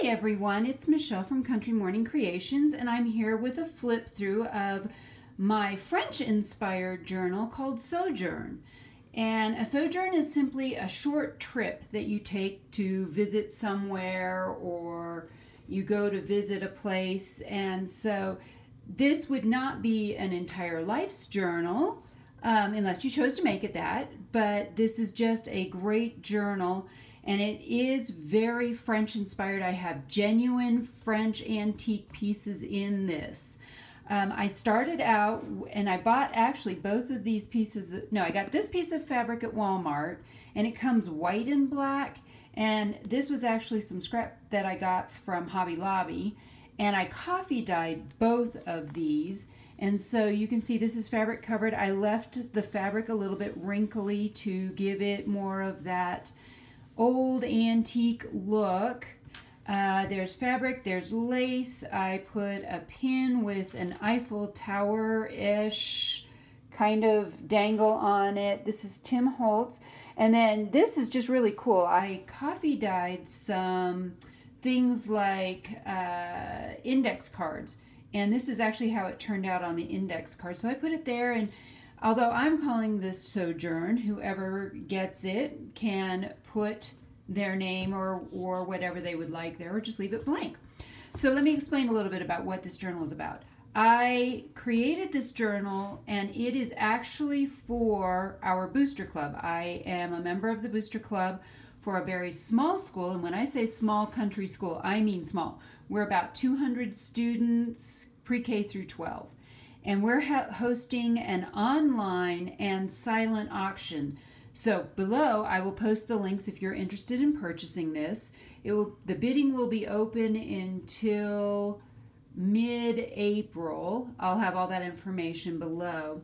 Hi everyone, it's Michelle from Country Morning Creations and I'm here with a flip through of my French inspired journal called Sojourn. And a sojourn is simply a short trip that you take to visit somewhere or you go to visit a place. And so this would not be an entire life's journal um, unless you chose to make it that, but this is just a great journal and it is very French inspired. I have genuine French antique pieces in this. Um, I started out and I bought actually both of these pieces. No, I got this piece of fabric at Walmart and it comes white and black. And this was actually some scrap that I got from Hobby Lobby. And I coffee dyed both of these. And so you can see this is fabric covered. I left the fabric a little bit wrinkly to give it more of that old antique look. Uh, there's fabric, there's lace. I put a pin with an Eiffel Tower-ish kind of dangle on it. This is Tim Holtz. And then this is just really cool. I coffee dyed some things like uh, index cards. And this is actually how it turned out on the index card. So I put it there and Although I'm calling this Sojourn, whoever gets it can put their name or, or whatever they would like there, or just leave it blank. So let me explain a little bit about what this journal is about. I created this journal and it is actually for our booster club. I am a member of the booster club for a very small school. And when I say small country school, I mean small. We're about 200 students, pre K through 12 and we're hosting an online and silent auction. So below, I will post the links if you're interested in purchasing this. It will the bidding will be open until mid-April. I'll have all that information below.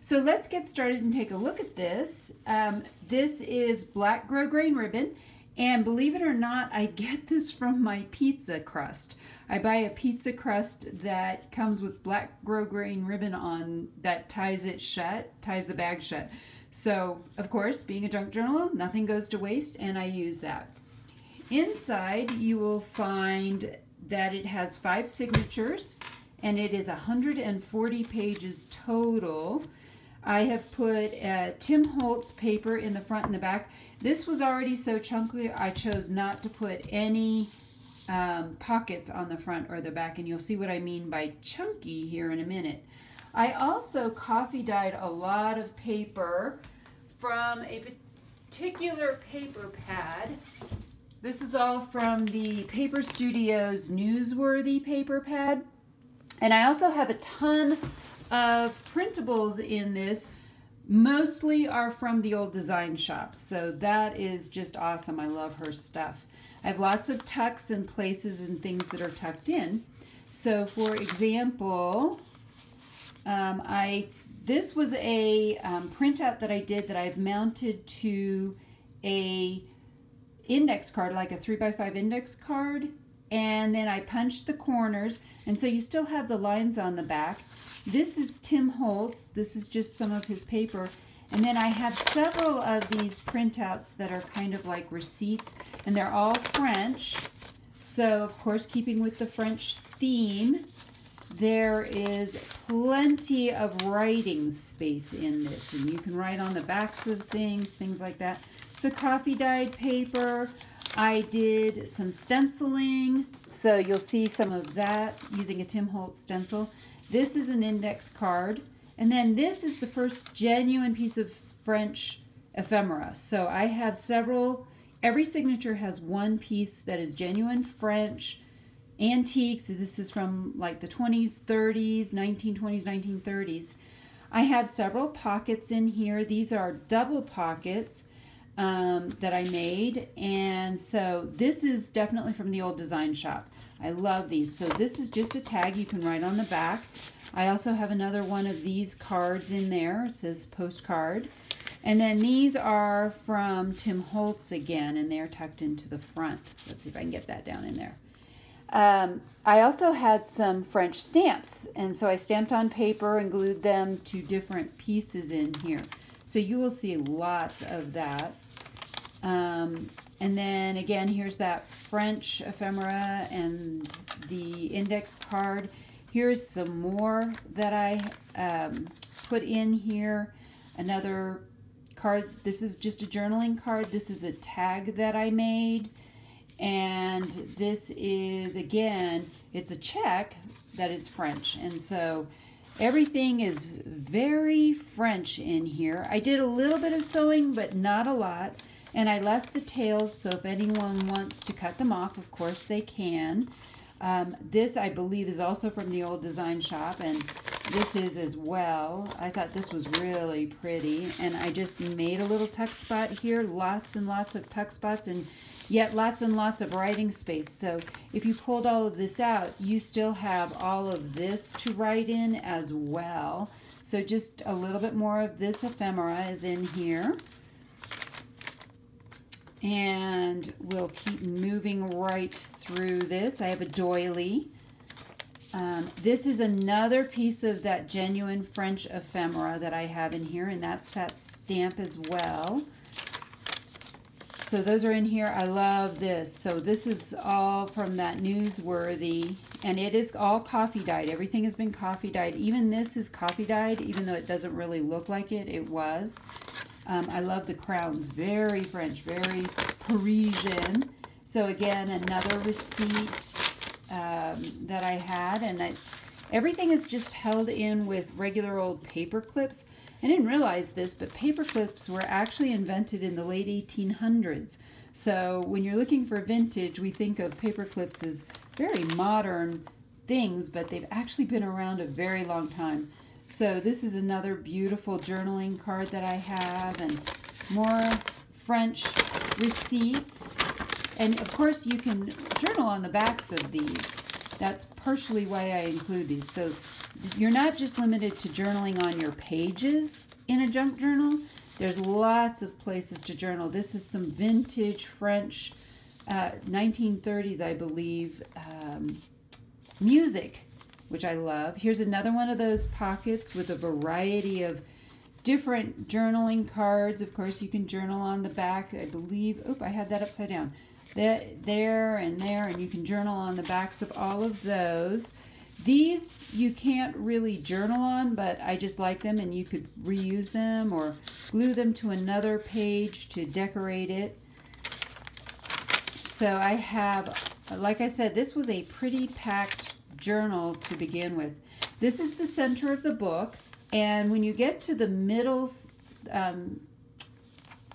So let's get started and take a look at this. Um, this is black grosgrain ribbon and believe it or not, I get this from my pizza crust. I buy a pizza crust that comes with black grosgrain ribbon on that ties it shut, ties the bag shut. So, of course, being a junk journal, nothing goes to waste, and I use that. Inside, you will find that it has five signatures, and it is 140 pages total. I have put uh, Tim Holtz paper in the front and the back. This was already so chunky, I chose not to put any um, pockets on the front or the back, and you'll see what I mean by chunky here in a minute. I also coffee dyed a lot of paper from a particular paper pad. This is all from the Paper Studios Newsworthy paper pad. And I also have a ton of printables in this mostly are from the old design shops. So that is just awesome. I love her stuff. I have lots of tucks and places and things that are tucked in. So for example, um, I this was a um, printout that I did that I've mounted to a index card, like a 3 by 5 index card. And then I punched the corners. And so you still have the lines on the back. This is Tim Holtz. This is just some of his paper. And then I have several of these printouts that are kind of like receipts, and they're all French. So, of course, keeping with the French theme, there is plenty of writing space in this. And you can write on the backs of things, things like that. So coffee dyed paper. I did some stenciling. So you'll see some of that using a Tim Holtz stencil. This is an index card. And then this is the first genuine piece of French ephemera. So I have several, every signature has one piece that is genuine French antiques. This is from like the 20s, 30s, 1920s, 1930s. I have several pockets in here. These are double pockets um, that I made. And so this is definitely from the old design shop. I love these. So this is just a tag you can write on the back. I also have another one of these cards in there. It says postcard. And then these are from Tim Holtz again, and they're tucked into the front. Let's see if I can get that down in there. Um, I also had some French stamps, and so I stamped on paper and glued them to different pieces in here. So you will see lots of that. Um, And then again, here's that French ephemera and the index card. Here's some more that I um, put in here. Another card. This is just a journaling card. This is a tag that I made. And this is, again, it's a check that is French. And so everything is very French in here. I did a little bit of sewing, but not a lot. And I left the tails, so if anyone wants to cut them off, of course they can. Um, this, I believe, is also from the old design shop, and this is as well. I thought this was really pretty, and I just made a little tuck spot here, lots and lots of tuck spots, and yet lots and lots of writing space. So if you pulled all of this out, you still have all of this to write in as well. So just a little bit more of this ephemera is in here. And we'll keep moving right through this. I have a doily. Um, this is another piece of that genuine French ephemera that I have in here, and that's that stamp as well. So those are in here. I love this. So this is all from that newsworthy, and it is all coffee dyed. Everything has been coffee dyed. Even this is coffee dyed, even though it doesn't really look like it. It was. Um, I love the crowns. Very French, very Parisian. So again, another receipt um, that I had. And I, everything is just held in with regular old paper clips. I didn't realize this, but paper clips were actually invented in the late 1800s. So when you're looking for vintage, we think of paper clips as very modern things, but they've actually been around a very long time. So this is another beautiful journaling card that I have and more French receipts. And of course you can journal on the backs of these. That's partially why I include these. So you're not just limited to journaling on your pages in a junk journal. There's lots of places to journal. This is some vintage French, uh, 1930s, I believe, um, music which I love. Here's another one of those pockets with a variety of different journaling cards. Of course, you can journal on the back. I believe, oop, I had that upside down. That there and there, and you can journal on the backs of all of those. These you can't really journal on, but I just like them and you could reuse them or glue them to another page to decorate it. So I have, like I said, this was a pretty packed journal to begin with. This is the center of the book, and when you get to the middle, um,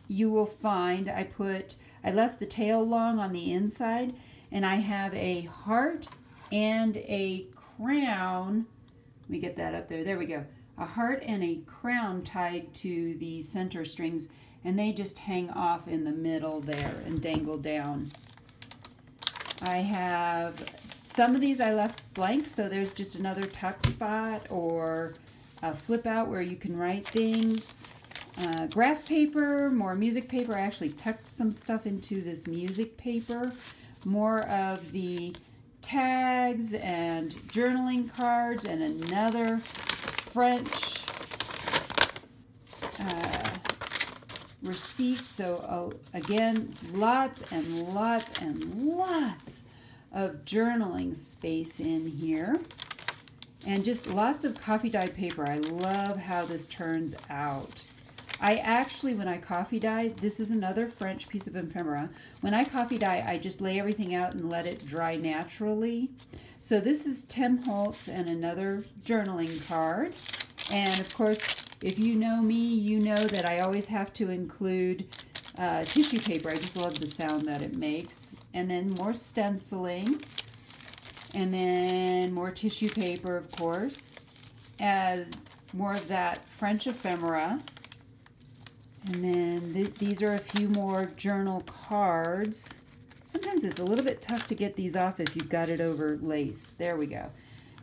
you will find I put, I left the tail long on the inside, and I have a heart and a crown. Let me get that up there. There we go. A heart and a crown tied to the center strings, and they just hang off in the middle there and dangle down. I have some of these I left blank, so there's just another tuck spot or a flip out where you can write things. Uh, graph paper, more music paper. I actually tucked some stuff into this music paper. More of the tags and journaling cards and another French uh, receipt. So uh, again, lots and lots and lots of journaling space in here. And just lots of coffee dye paper. I love how this turns out. I actually, when I coffee dye, this is another French piece of ephemera. When I coffee dye, I just lay everything out and let it dry naturally. So this is Tim Holtz and another journaling card. And of course, if you know me, you know that I always have to include uh, tissue paper. I just love the sound that it makes. And then more stenciling. And then more tissue paper, of course. And more of that French ephemera. And then th these are a few more journal cards. Sometimes it's a little bit tough to get these off if you've got it over lace. There we go.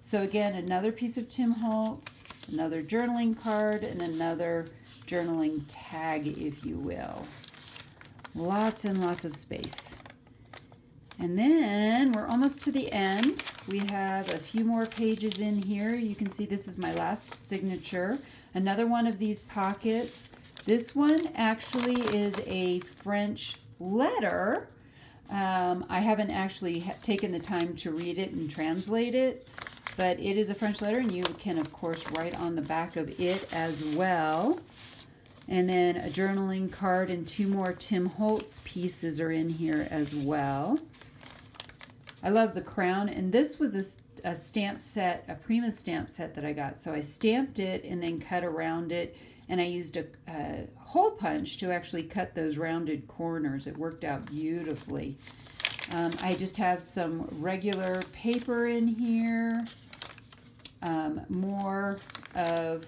So again, another piece of Tim Holtz, another journaling card, and another journaling tag, if you will. Lots and lots of space. And then we're almost to the end. We have a few more pages in here. You can see this is my last signature. Another one of these pockets. This one actually is a French letter. Um, I haven't actually ha- taken the time to read it and translate it, but it is a French letter, and you can, of course, write on the back of it as well. And then a journaling card and two more Tim Holtz pieces are in here as well. I love the crown, and this was a, a stamp set, a Prima stamp set that I got. So I stamped it and then cut around it, and I used a, a hole punch to actually cut those rounded corners. It worked out beautifully. Um, I just have some regular paper in here, um, more of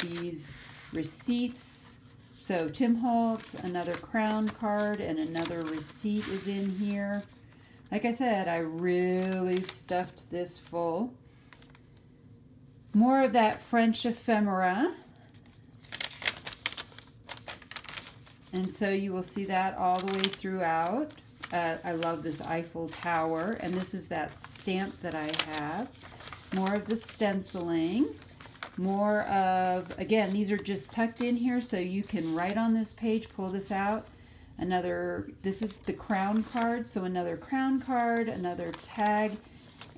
these receipts. So Tim Holtz, another crown card, and another receipt is in here. Like I said, I really stuffed this full. More of that French ephemera. And so you will see that all the way throughout. Uh, I love this Eiffel Tower. And this is that stamp that I have. More of the stenciling. More of, again, these are just tucked in here so you can write on this page, pull this out. Another, this is the crown card, so another crown card, another tag,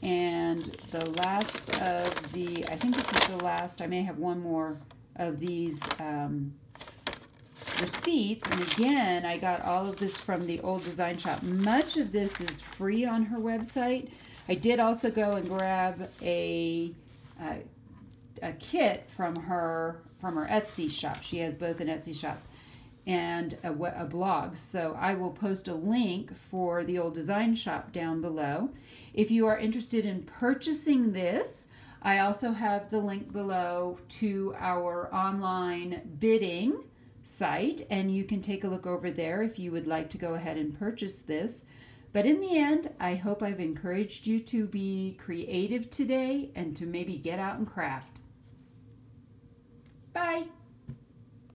and the last of the, I think this is the last, I may have one more of these um, receipts. And again, I got all of this from the old design shop. Much of this is free on her website. I did also go and grab a, a, a kit from her from her Etsy shop. She has both an Etsy shop and a, a, blog. So I will post a link for the old design shop down below. If you are interested in purchasing this, I also have the link below to our online bidding site, and you can take a look over there if you would like to go ahead and purchase this. But in the end, I hope I've encouraged you to be creative today and to maybe get out and craft. Bye.